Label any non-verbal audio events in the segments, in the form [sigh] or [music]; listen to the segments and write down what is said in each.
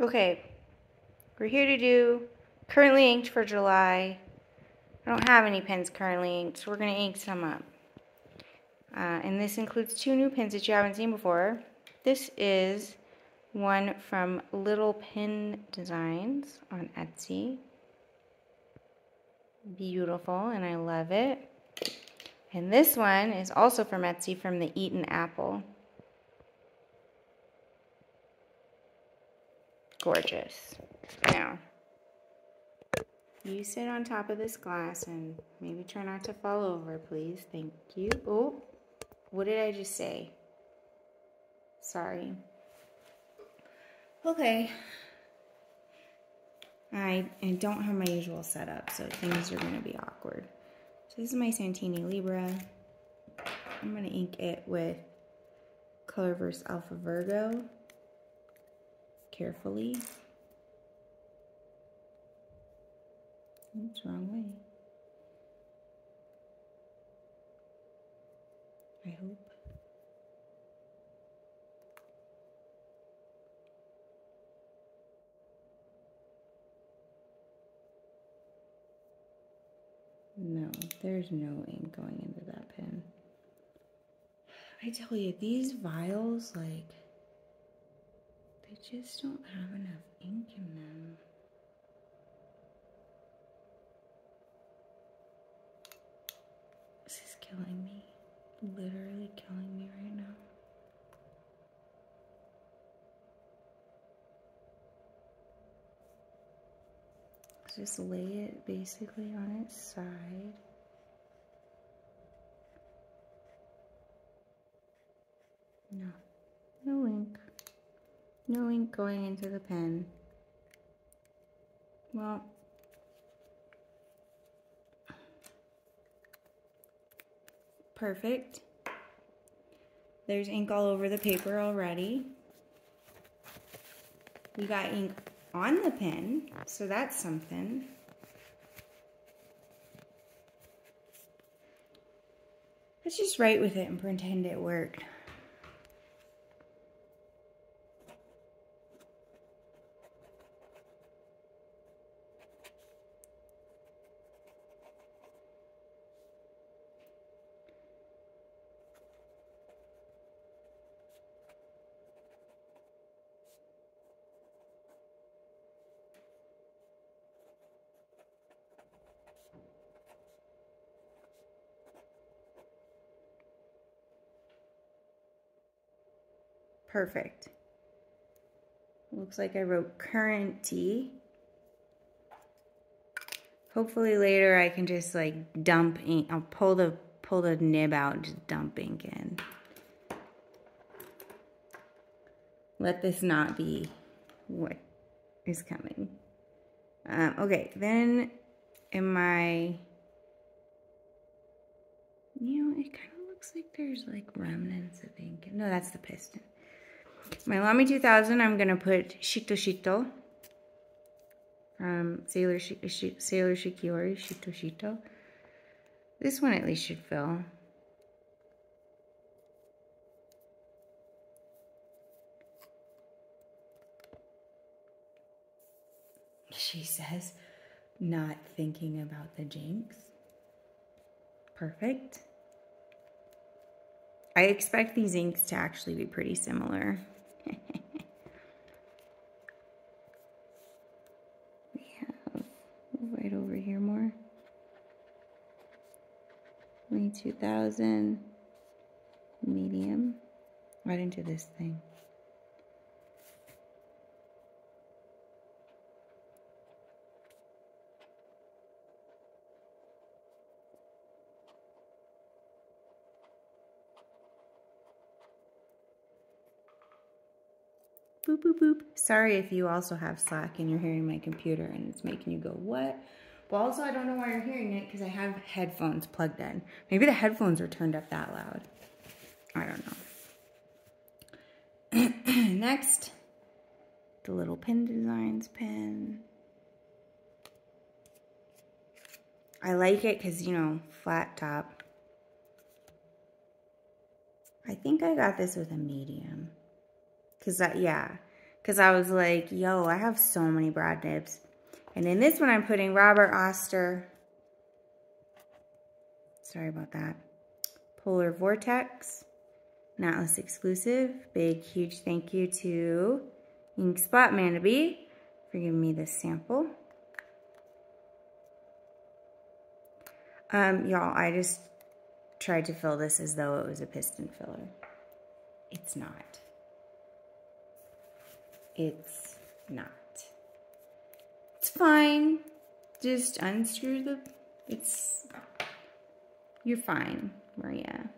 Okay, we're here to do currently inked for July. I don't have any pens currently inked, so we're going to ink some up. Uh, and this includes two new pins that you haven't seen before. This is one from Little Pin Designs on Etsy. Beautiful, and I love it. And this one is also from Etsy from the Eaten Apple. Gorgeous. Now, you sit on top of this glass and maybe try not to fall over, please. Thank you. Oh, what did I just say? Sorry. Okay. I, I don't have my usual setup, so things are going to be awkward. So this is my Santini Libra. I'm going to ink it with Colorverse Alpha Virgo carefully. Oops, wrong way. I hope. No, there's no ink going into that pen. I tell you, these vials, like, just don't have enough ink in them. This is killing me. Literally killing me right now. Just lay it basically on its side. No. No ink going into the pen. Well, perfect. There's ink all over the paper already. We got ink on the pen, so that's something. Let's just write with it and pretend it worked. Perfect. Looks like I wrote current T. Hopefully later I can just like dump ink. I'll pull the pull the nib out and just dump ink in. Let this not be what is coming. Um, okay, then in my, you know, it kind of looks like there's like remnants of ink. No, that's the piston. My Lamy 2000, I'm going to put Shito Shito from Sailor, Sh Sh Sailor Shikiori, Shito Shito. This one at least should fill. She says, not thinking about the jinx. Perfect. I expect these inks to actually be pretty similar. [laughs] we have right over here more. 22,000 medium right into this thing. Boop, boop, boop. Sorry if you also have Slack and you're hearing my computer and it's making you go, what? Well, also, I don't know why you're hearing it because I have headphones plugged in. Maybe the headphones are turned up that loud. I don't know. [clears throat] Next, the little pin designs pen. I like it because, you know, flat top. I think I got this with a medium. Because, yeah, because I was like, yo, I have so many brad nibs. And in this one, I'm putting Robert Oster. Sorry about that. Polar Vortex. Atlas exclusive. Big, huge thank you to Ink Spot Manabee for giving me this sample. Um, y'all, I just tried to fill this as though it was a piston filler. It's not. It's not. It's fine. Just unscrew the, it's, you're fine, Maria.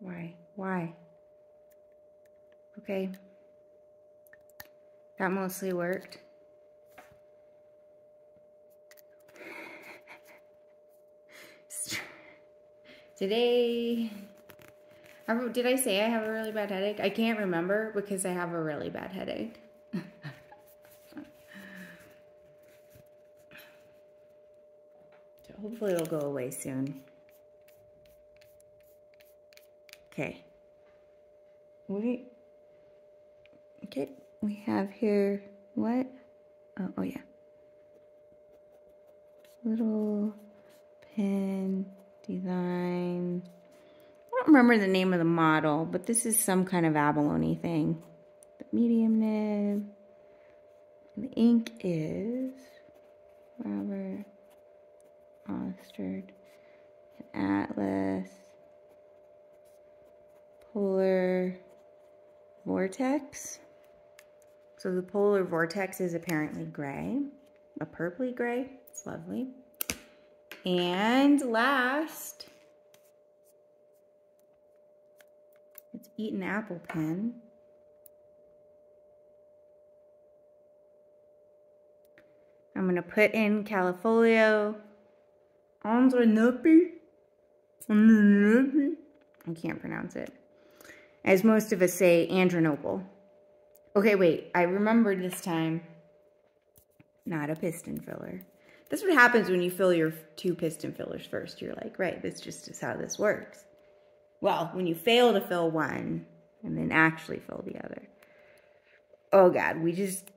Why? Why? Okay. That mostly worked. Today, did I say I have a really bad headache? I can't remember because I have a really bad headache. [laughs] hopefully it'll go away soon. Okay. Wait. Okay, we have here, what? Oh, oh yeah. Little pen design. I don't remember the name of the model, but this is some kind of abalone thing. The medium nib. The ink is Robert Oster Atlas polar vortex. So the polar vortex is apparently gray, a purpley gray. It's lovely. And last, it's Eaton Apple Pen. I'm going to put in Callifolio, I can't pronounce it as most of us say, Andronople. Okay, wait, I remembered this time. Not a piston filler. That's what happens when you fill your two piston fillers first. You're like, right, this just is how this works. Well, when you fail to fill one and then actually fill the other. Oh God, we just...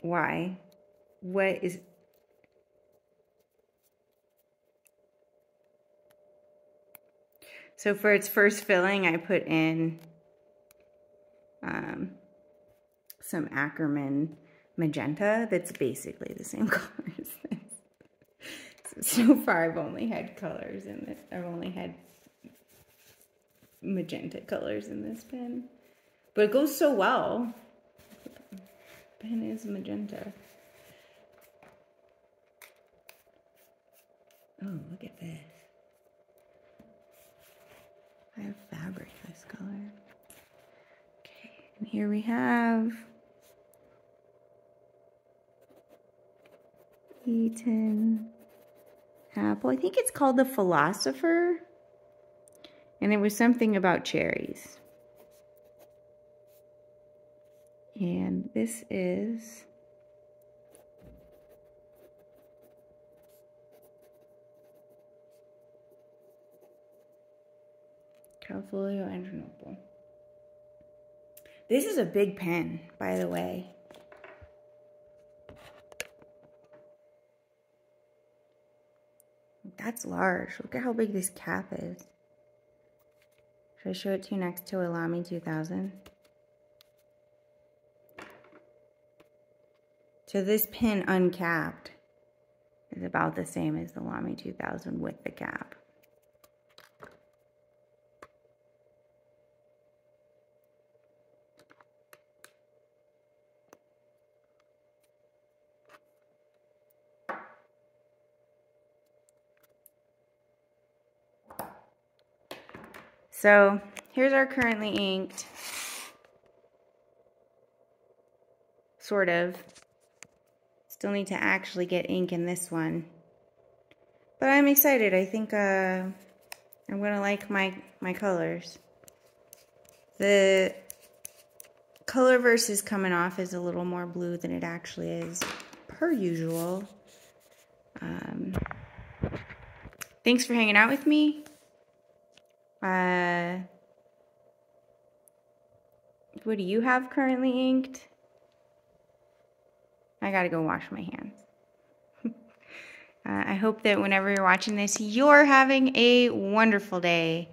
Why? What is... So for its first filling, I put in um, some Ackerman magenta that's basically the same [laughs] color as this. So, so far, I've only had colors in it. I've only had magenta colors in this pen. But it goes so well. Pen is magenta. Oh, look at this. I have fabric this color. And here we have Eaton apple. I think it's called the Philosopher. And it was something about cherries. And this is Callifolio Andronople. This is a big pen, by the way. That's large. Look at how big this cap is. Should I show it to you next to a Lamy 2000? So this pin uncapped is about the same as the Lamy 2000 with the cap. So here's our currently inked, sort of. Still need to actually get ink in this one. But I'm excited. I think uh, I'm going to like my, my colors. The Colorverse's coming off is a little more blue than it actually is, per usual. Um, thanks for hanging out with me. Uh, what do you have currently inked? I gotta go wash my hands. [laughs] uh, I hope that whenever you're watching this, you're having a wonderful day.